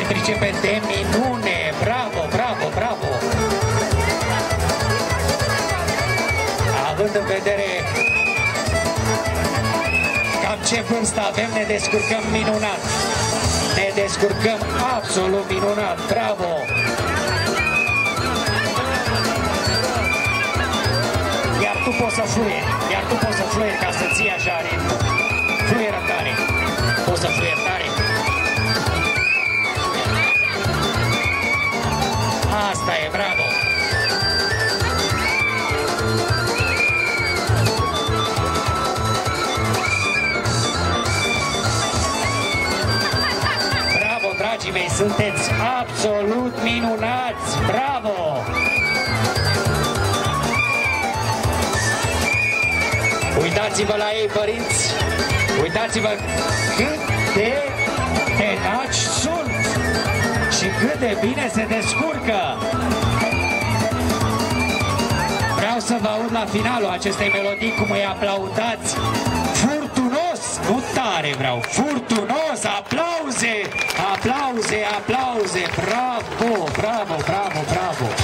se pricepe de minune. Bravo, bravo, bravo. Având în vedere cam ce vârstă avem, ne descurcăm minunat. Ne descurcăm absolut minunat. Bravo! Iar tu poți să fluieri, iar tu poți să fluieri ca să ții așa ritmul. Dragii mei, sunteți absolut minunați! Bravo! Uitați-vă la ei, părinți! Uitați-vă cât de tenaci sunt și cât de bine se descurcă! Vreau să vă aud la finalul acestei melodii cum îi aplaudați furtunos, nu tare vreau, furtunos, applause, applause, applause, bravo, bravo, bravo, bravo.